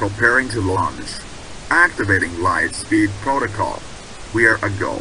Preparing to launch. Activating light speed protocol. We are a go.